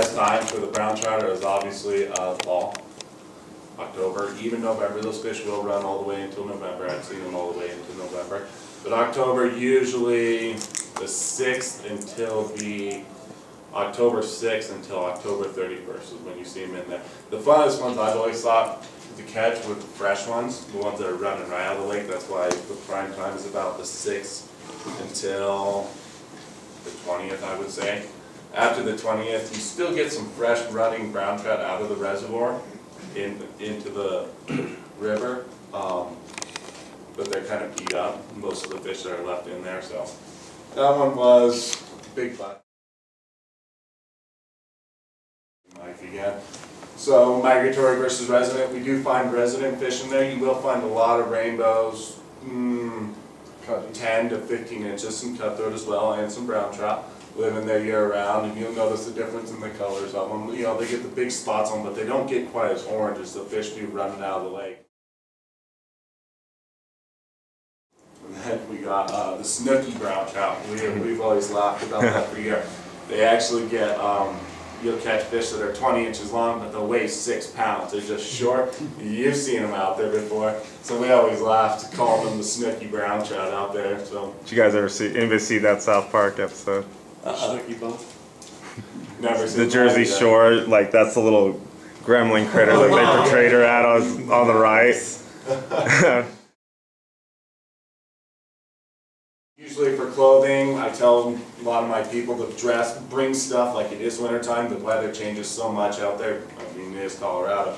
Best time for the brown trout is obviously uh, fall, October, even November. Those fish will run all the way until November. I've seen them all the way into November. But October, usually the sixth until the, October sixth until October thirty-first is when you see them in there. The funnest ones I've always thought to catch were the fresh ones, the ones that are running right out of the lake. That's why the prime time is about the sixth until the twentieth, I would say. After the twentieth, you still get some fresh running brown trout out of the reservoir in, into the river. Um, but they're kind of beat up, most of the fish that are left in there, so. That one was big fun. Mike again. So migratory versus resident, we do find resident fish in there. You will find a lot of rainbows, mm, ten to fifteen inches, some cutthroat as well, and some brown trout living there year round, and you'll notice the difference in the colors of them. You know, they get the big spots on, them, but they don't get quite as orange as the fish do running out of the lake. And then we got uh, the Snooki brown trout. We, we've always laughed about that for year. They actually get, um, you'll catch fish that are 20 inches long, but they'll weigh six pounds. They're just short. You've seen them out there before. So we always laugh to call them the Snooki brown trout out there. So Did you guys ever see anybody see that South Park episode? Snooky bone. never seen The Jersey like that. Shore, like that's the little gremlin critter that they portrayed her at on, on the right. Usually for clothing, I tell a lot of my people to dress, bring stuff like it is wintertime, the weather changes so much out there, I mean, it is Colorado.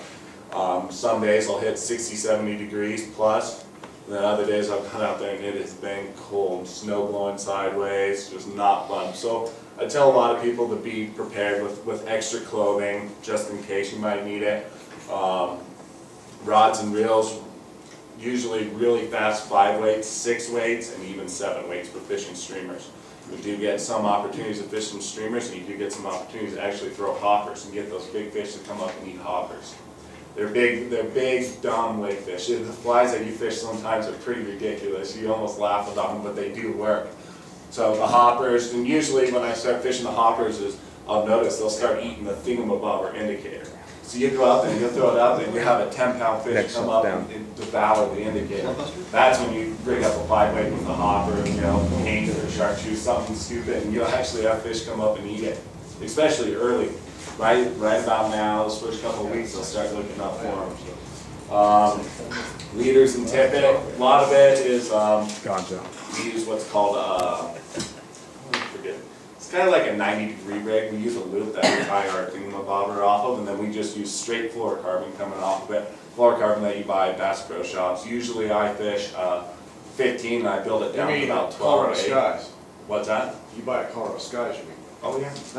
Um, some days I'll hit 60, 70 degrees plus, and then other days I've come out there and it has been cold, snow blowing sideways, just not fun. So I tell a lot of people to be prepared with, with extra clothing, just in case you might need it. Um, rods and reels, usually really fast five weights, six weights, and even seven weights for fishing streamers. We do get some opportunities to fish some streamers, and you do get some opportunities to actually throw hoppers and get those big fish to come up and eat hoppers. They're big, they're big, dumb lake fish. The flies that you fish sometimes are pretty ridiculous. You almost laugh about them, but they do work. So the hoppers, and usually when I start fishing the hoppers is, I'll notice they'll start eating the thingamabobber indicator. So you go out there and you throw it out there and you have a ten pound fish Next come up down. and devour the indicator. That's when you bring up a five weight with a hopper, you know, paint or chartreuse, something stupid, and you'll actually have fish come up and eat it. Especially early, right, right about now, those first couple of weeks, I'll start looking up for them. Um, leaders and tippet, a lot of it is, um, gotcha. we use what's called, uh, forget, it's kind of like a ninety degree rig, we use a loop that we tie our thingamabobber off of, and then we just use straight fluorocarbon coming off of it. Fluorocarbon that you buy at Bass Pro Shops, usually I fish, uh, fifteen, and I build it You down to about twelve or Colorado eight. Skies? What's that? You buy a Colorado Skies, you mean? Oh, yeah.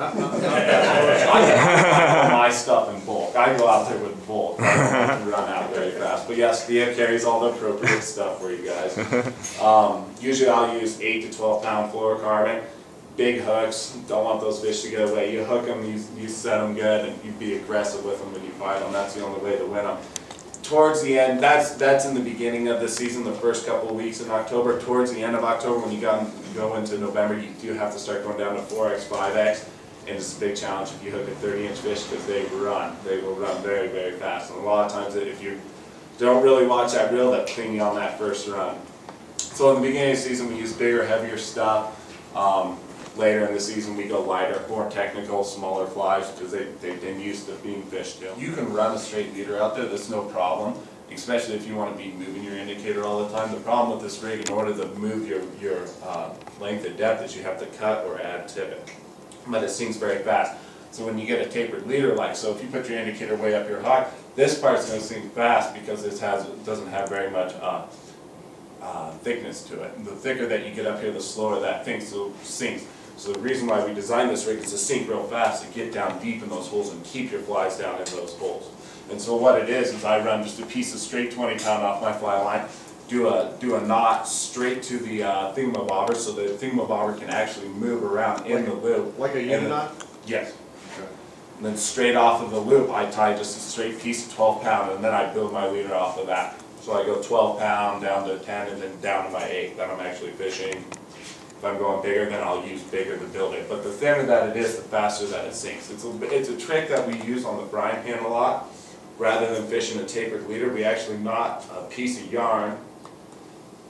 I my stuff in bulk, I go out there with bulk, I don't run out very fast, but yes, Theo carries all the appropriate stuff for you guys. Um, usually I'll use eight to twelve pound fluorocarbon, big hooks, don't want those fish to get away, you hook them, you, you set them good, and you be aggressive with them when you fight them, that's the only way to win them. Towards the end, that's, that's in the beginning of the season, the first couple of weeks in October, towards the end of October, when you go, go into November, you do have to start going down to four X, five X, and it's a big challenge if you hook a thirty inch fish, because they run, they will run very, very fast, and a lot of times if you don't really watch that reel, that you on that first run. So in the beginning of the season, we use bigger, heavier stuff. Um, later in the season, we go lighter, more technical, smaller flies, because they, they've been used to being fished too. You can run a straight leader out there, that's no problem, especially if you want to be moving your indicator all the time. The problem with this rig, in order to move your, your, uh, length and depth, is you have to cut or add tippet. But it sinks very fast. So when you get a tapered leader, like, so if you put your indicator way up your high, this part's gonna sink fast because it has, doesn't have very much, uh, uh, thickness to it. And the thicker that you get up here, the slower that thing so sinks. So the reason why we designed this rig is to sink real fast, to get down deep in those holes and keep your flies down in those holes. And so what it is, is I run just a piece of straight twenty pound off my fly line, do a, do a knot straight to the uh, thingamabobber, so the thingamabobber can actually move around in the loop. Like a uni Yes. Okay. And then straight off of the loop, I tie just a straight piece of twelve pound, and then I build my leader off of that. So I go twelve pound, down to ten, and then down to my eight, then I'm actually fishing If I'm going bigger, then I'll use bigger to build it. But the thinner that it is, the faster that it sinks. It's a, it's a trick that we use on the Fryingpan a lot. Rather than fishing a tapered leader, we actually knot a piece of yarn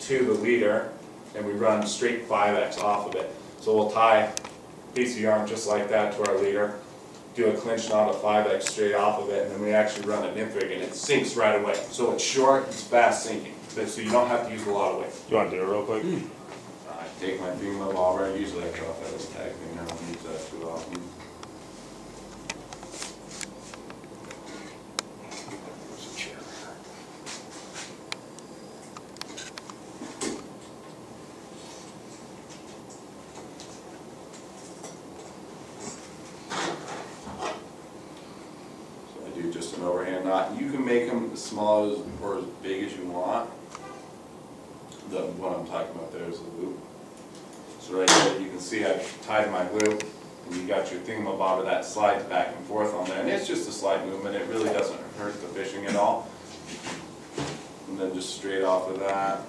to the leader and we run straight five X off of it. So we'll tie a piece of yarn just like that to our leader, do a clinch knot of five X straight off of it, and then we actually run a nymph rig and it sinks right away. So it's short, it's fast sinking, so you don't have to use a lot of weight. You want to do it real quick? I take my finger bobber, usually I drop that as tag thing, I don't use that too often. So I do just an overhand knot. You can make them as small as, or as big as you want. The one I'm talking about there is the loop. So right here, you can see I've tied my loop, and you got your thingamabobber that slides back and forth on there, and it's just a slight movement, it really doesn't hurt the fishing at all. And then just straight off of that.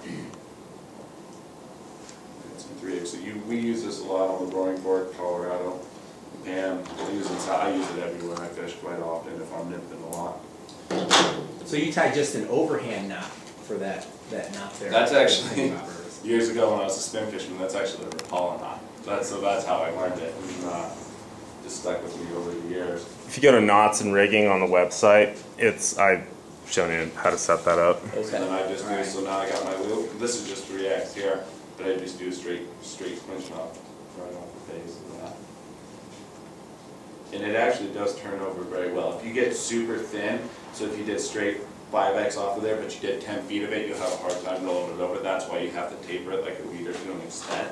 It's a three so you, we use this a lot on the Roaring Fork, Colorado. And we use it, I use it everywhere I fish quite often if I'm nymphing a lot. So you tie just an overhand knot for that, that knot there? That's actually- Years ago when I was a spin fisherman, that's actually the Rapala knot. That's, so that's how I learned it, and, uh, just stuck with me over the years. If you go to knots and rigging on the website, it's I've shown you how to set that up. Okay. And then I just do, so now I got my loop, this is just three X here, but I just do a straight, straight clinch knot right off the base of that. And it actually does turn over very well. If you get super thin, so if you did straight five X off of there, but you did ten feet of it, you'll have a hard time rolling it over. That's why you have to taper it like a leader to an extent.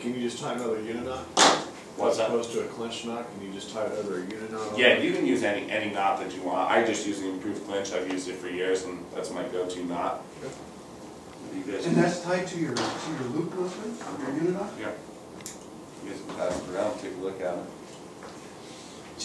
Can you just tie another uni knot? What's As that? opposed to a clinch knot, can you just tie it over a uni knot? Yeah, you can use any, any knot that you want. I just use the improved clinch. I've used it for years and that's my go-to knot. You guys- And that's tied to your, to your loop mostly, your uni knot? Yeah. You guys can pass it around, take a look at it.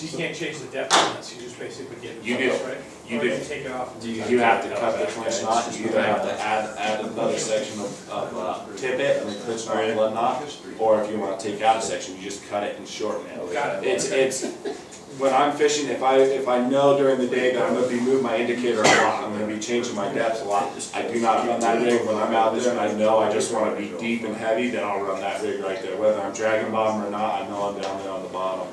So you can't change the depth on this, you just basically get it. You do. right? You Or do. can take it off. and- You have to cut the clinch knot, you either have to add, add another section of, of uh, tippet and then clinch knot and blood knot, or if you wanna take out a section, you just cut it and shorten it. Got it. It's, it's, when I'm fishing, if I, if I know during the day that I'm gonna be moving my indicator a lot, I'm gonna be changing my depths a lot, I do not run that rig when I'm out there and I know I just wanna be deep and heavy, then I'll run that rig right there. Whether I'm dragging bottom or not, I know I'm down there on the bottom.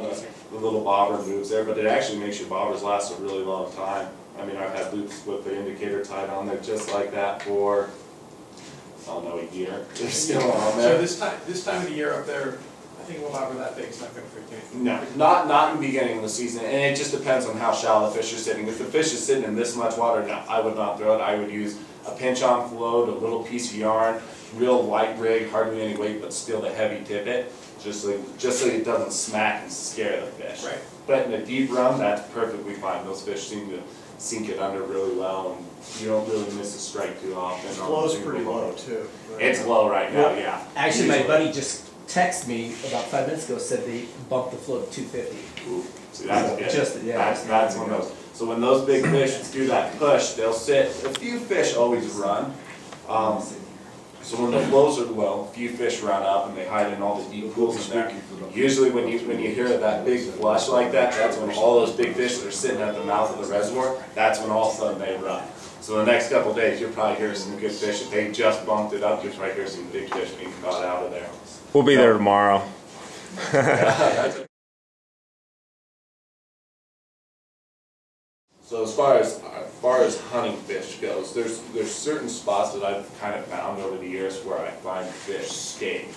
The little bobber moves there, but it actually makes your bobbers last a really long time. I mean, I've had loops with the indicator tied on there just like that for, I don't know, a year. They're still on there. So this time, this time of the year up there, I think a lobber that big is not gonna freak anything. No, not, not in the beginning of the season, and it just depends on how shallow the fish are sitting. If the fish is sitting in this much water, no, I would not throw it. I would use a pinch on float, a little piece of yarn, real light rig, hardly any weight, but still the heavy tippet, just so, just so it doesn't smack and scare the fish. Right. But in a deep run, that's perfectly fine. Those fish seem to sink it under really well, and you don't really miss a strike too often. on Flow's pretty single low too. right? It's low right now, yeah. Actually, my buddy just texted me about five minutes ago, said they bumped the float to two fifty. Ooh, See, that's good. Just- yeah, That's, just- that's one of those. So when those big fish do that push, they'll sit, a few fish always run. Um, so when the flows are low, a few fish run up and they hide in all the deep pools in there. Usually when you, when you hear that big flush like that, that's when all those big fish that are sitting at the mouth of the reservoir, that's when all of a sudden they run. So the next couple days, you'll probably hear some good fish. If they just bumped it up, you'll probably hear some big fish being caught out of there. We'll be there tomorrow. That's- So as far as, as far as hunting fish goes, there's, there's certain spots that I've kind of found over the years where I find fish stage.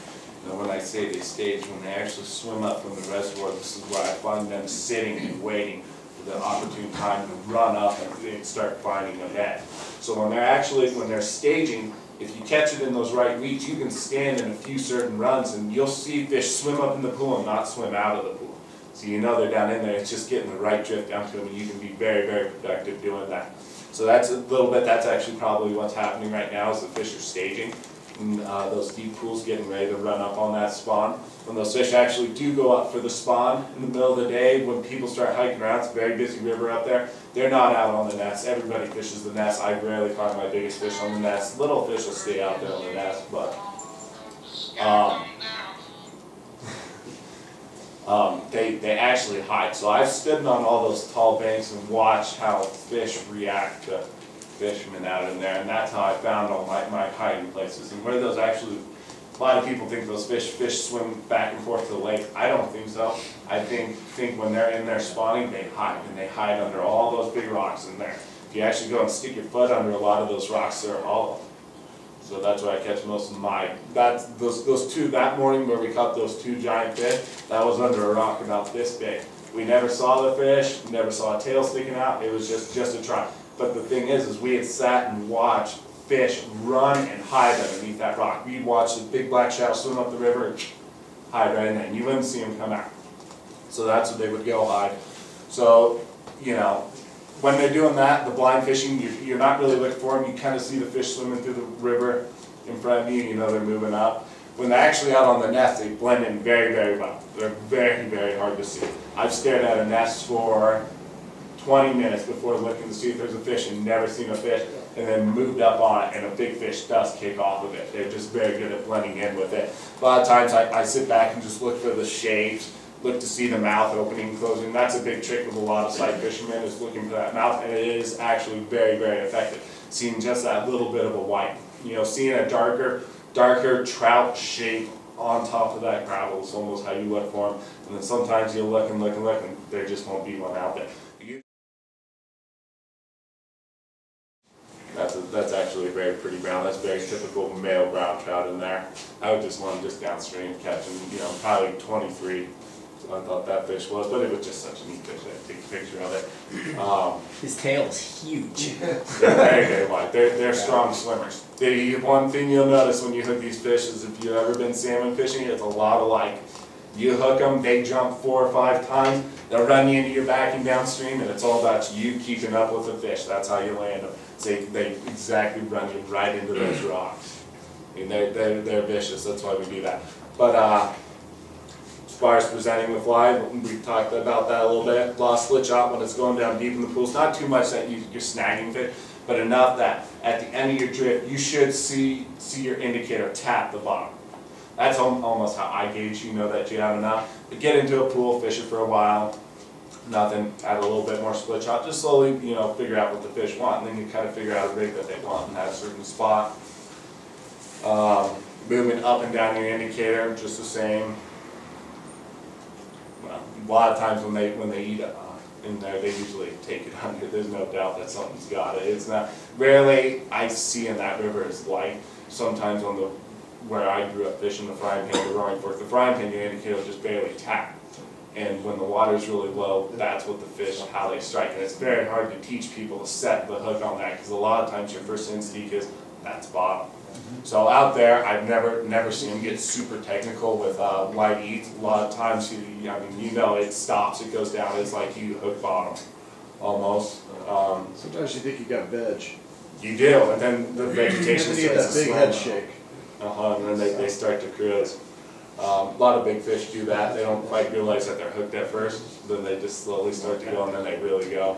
And when I say they stage, when they actually swim up from the reservoir, this is where I find them sitting and waiting for the opportune time to run up and start finding a net. So when they're actually, when they're staging, if you catch it in those right weeks, you can stand in a few certain runs and you'll see fish swim up in the pool and not swim out of the pool. So you know they're down in there, it's just getting the right drift down to them, and you can be very, very productive doing that. So that's a little bit, that's actually probably what's happening right now, is the fish are staging. And, uh, those deep pools getting ready to run up on that spawn. When those fish actually do go up for the spawn in the middle of the day, when people start hiking around, it's a very busy river up there, they're not out on the nest, everybody fishes the nest, I rarely find my biggest fish on the nest. Little fish will stay out there on the nest, but Um, um, they, they actually hide. So I've stood on all those tall banks and watched how fish react to fishermen out in there, and that's how I found all my, my hiding places. And where those actually, a lot of people think those fish, fish swim back and forth to the lake. I don't think so. I think, think when they're in there spawning, they hide, and they hide under all those big rocks in there. If you actually go and stick your foot under a lot of those rocks, they're hollow. So that's where I catch most of my, that's, those, those two, that morning where we caught those two giant fish, that was under a rock about this big. We never saw the fish, never saw a tail sticking out, it was just, just a try. But the thing is, is we had sat and watched fish run and hide underneath that rock. We'd watch the big black shadow swim up the river, and hide right in there, and you wouldn't see them come out. So that's what they would go hide. So, you know, when they're doing that, the blind fishing, you're, you're not really looking for them, you kind of see the fish swimming through the river in front of you, and you know they're moving up. When they're actually out on the nest, they blend in very, very well. They're very, very hard to see. I've stared at a nest for twenty minutes before looking to see if there's a fish and never seen a fish, and then moved up on it and a big fish does kick off of it. They're just very good at blending in with it. A lot of times I, I sit back and just look for the shapes, look to see the mouth opening and closing. That's a big trick with a lot of sight fishermen is looking for that mouth, and it is actually very, very effective. Seeing just that little bit of a white, you know, seeing a darker, darker trout shape on top of that gravel is almost how you look for them. And then sometimes you look and look and look, and there just won't be one out there. That's, a, that's actually a very pretty brown, that's very typical male brown trout in there. I would just want just downstream catching, you know, probably twenty-three, so I thought that fish was, but it was just such a neat fish, I take a picture of it. Um, His tail is huge. they're very, very wide, they're, they're strong swimmers. The one thing you'll notice when you hook these fish is if you've ever been salmon fishing, it's a lot of like, you hook them, they jump four or five times, they'll run you into your back and downstream, and it's all about you keeping up with the fish, that's how you land them. They, they exactly run you right into those rocks. I mean, they're, they're, they're vicious, that's why we do that. But, uh, as far as presenting the fly, we've talked about that a little bit. Lost split shot when it's going down deep in the pool. It's not too much that you, you're snagging fish, but enough that at the end of your drift, you should see, see your indicator tap the bottom. That's almost how I gauge, you know that you have enough. But get into a pool, fish it for a while, nothing, add a little bit more split shot, just slowly, you know, figure out what the fish want, and then you kind of figure out a rig that they want in that certain spot. Um, moving up and down your indicator, just the same. A lot of times when they, when they eat uh, in there, they usually take it under, there's no doubt that something's got it. It's not, rarely I see in that river is light, sometimes on the, where I grew up fishing, the Fryingpan, the Roaring Fork, the Fryingpan, your indicator just barely tap. And when the water's really low, that's what the fish, how they strike, and it's very hard to teach people to set the hook on that, because a lot of times your first instinct is, that's bottom. So out there, I've never, never seen him get super technical with, uh, light eats, a lot of times, you, I mean, you know, it stops, it goes down, it's like you hook bottom, almost. Um, Sometimes you think you got veg. you do, and then the vegetation And then you starts get that to big head shake. Uh-huh, and then they, they start to cruise. Um, a lot of big fish do that, they don't quite realize that they're hooked at first, then they just slowly start to go and then they really go.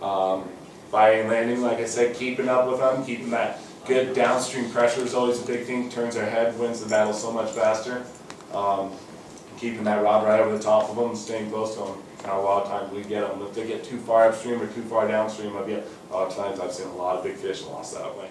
Um, fighting landing, like I said, keeping up with them, keeping that good downstream pressure is always a big thing, turns their head, wins the battle so much faster. Um, keeping that rod right over the top of them, staying close to them, and a lot of times we get them, if they get too far upstream or too far downstream of you, a lot of times I've seen a lot of big fish lost that way.